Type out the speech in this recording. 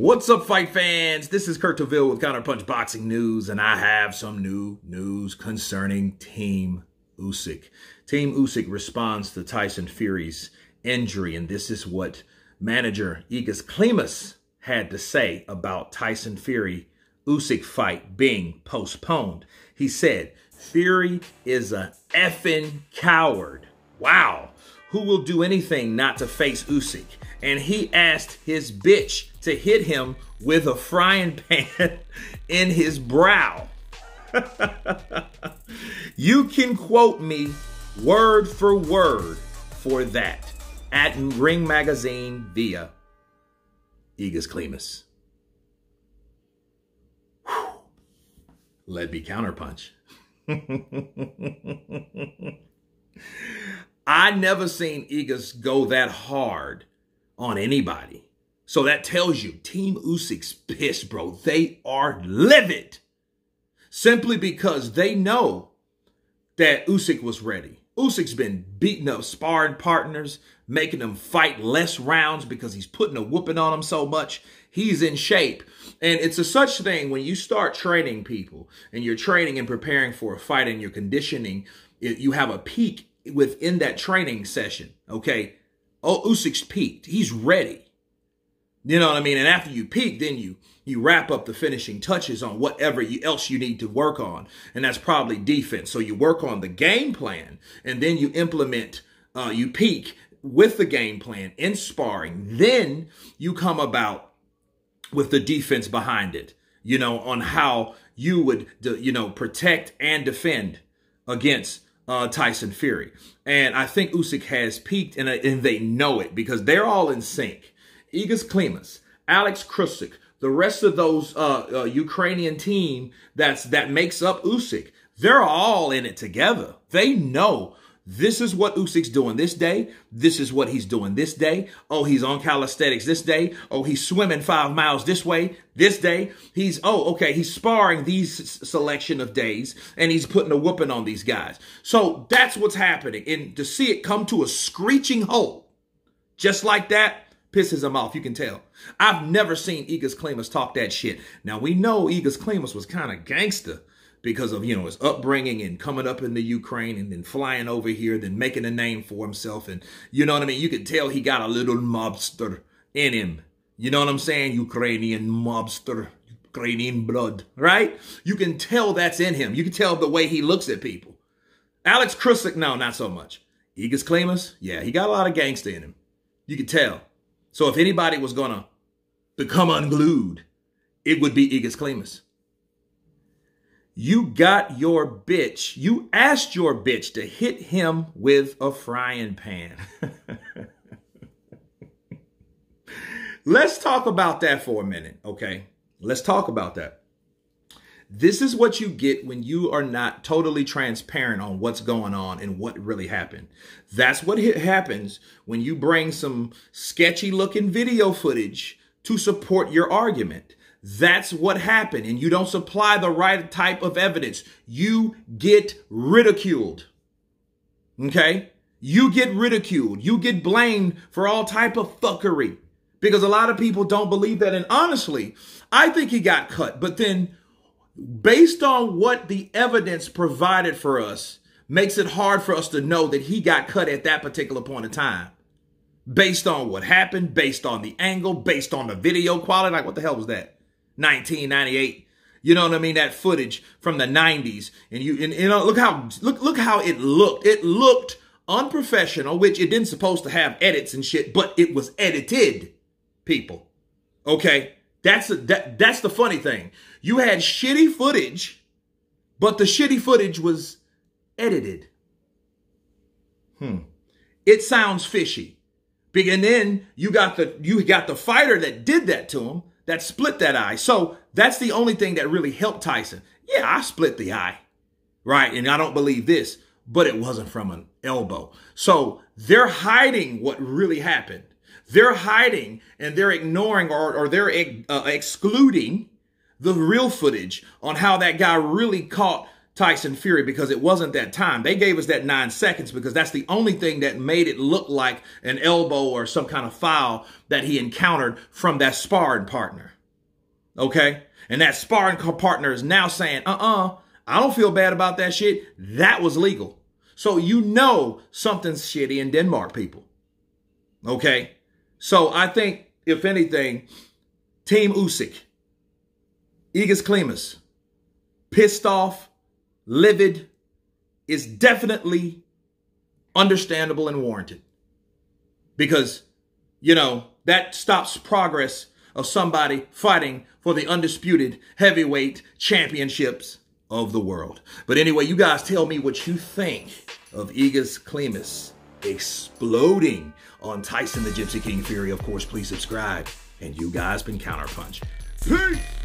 What's up, fight fans? This is Kurt Taville with Counterpunch Boxing News, and I have some new news concerning Team Usyk. Team Usyk responds to Tyson Fury's injury, and this is what manager Egis Klimas had to say about Tyson Fury Usyk fight being postponed. He said, Fury is a effing coward. Wow. Who will do anything not to face Usyk? And he asked his bitch to hit him with a frying pan in his brow. you can quote me word for word for that at Ring Magazine via Egis Klimas. Let me counterpunch. I never seen Egis go that hard on anybody. So that tells you Team Usyk's pissed, bro. They are livid. Simply because they know that Usyk was ready. Usyk's been beating up sparring partners, making them fight less rounds because he's putting a whooping on them so much. He's in shape. And it's a such thing when you start training people and you're training and preparing for a fight and you're conditioning, you have a peak within that training session. Okay. Oh, Usyk's peaked. He's ready. You know what I mean? And after you peak, then you you wrap up the finishing touches on whatever you, else you need to work on. And that's probably defense. So you work on the game plan and then you implement, uh, you peak with the game plan in sparring. Then you come about with the defense behind it, you know, on how you would, you know, protect and defend against uh, Tyson Fury. And I think Usyk has peaked and, uh, and they know it because they're all in sync. Egis Klimas, Alex Krassyuk, the rest of those uh, uh, Ukrainian team that's that makes up Usyk, they're all in it together. They know this is what Usyk's doing this day. This is what he's doing this day. Oh, he's on calisthenics this day. Oh, he's swimming five miles this way this day. He's, oh, okay, he's sparring these selection of days and he's putting a whooping on these guys. So that's what's happening. And to see it come to a screeching halt, just like that, pisses him off. You can tell. I've never seen Egis Klimas talk that shit. Now, we know Egis Klimas was kind of gangster because of, you know, his upbringing and coming up in the Ukraine and then flying over here, then making a name for himself. And you know what I mean? You could tell he got a little mobster in him. You know what I'm saying? Ukrainian mobster, Ukrainian blood, right? You can tell that's in him. You can tell the way he looks at people. Alex Krassyuk, no, not so much. Egis Klimas, yeah, he got a lot of gangster in him. You could tell. So if anybody was going to become unglued, it would be Egis Klimas. You got your bitch. You asked your bitch to hit him with a frying pan. Let's talk about that for a minute, okay? Let's talk about that. This is what you get when you are not totally transparent on what's going on and what really happened. That's what happens when you bring some sketchy looking video footage to support your argument. That's what happened. And you don't supply the right type of evidence. You get ridiculed. Okay? You get ridiculed. You get blamed for all type of fuckery because a lot of people don't believe that. And honestly, I think he got cut. But then based on what the evidence provided for us, makes it hard for us to know that he got cut at that particular point in time. Based on what happened, based on the angle, based on the video quality. Like, what the hell was that? 1998. You know what I mean? That footage from the 90s. And you, and, you know, look how, look, look how it looked. It looked unprofessional, which it didn't supposed to have edits and shit, but it was edited, people. Okay? That's a, that, that's the funny thing. You had shitty footage, but the shitty footage was edited. Hmm. It sounds fishy. And then you got the you got the fighter that did that to him, that split that eye. So that's the only thing that really helped Tyson. Yeah, I split the eye. Right? And I don't believe this, but it wasn't from an elbow. So they're hiding what really happened. They're hiding and they're ignoring or, or they're uh, excluding the real footage on how that guy really caught Tyson Fury because it wasn't that time. They gave us that nine seconds because that's the only thing that made it look like an elbow or some kind of foul that he encountered from that sparring partner. Okay? And that sparring partner is now saying, uh uh I don't feel bad about that shit. That was legal. So you know something's shitty in Denmark, people. Okay? So I think, if anything, Team Usyk, Egis Klimas, pissed off, livid, is definitely understandable and warranted. Because, you know, that stops progress of somebody fighting for the undisputed heavyweight championships of the world. But anyway, you guys tell me what you think of Egis Klimas exploding on Tyson the Gypsy King Fury. Of course, please subscribe. And you guys been Counterpunch. Peace!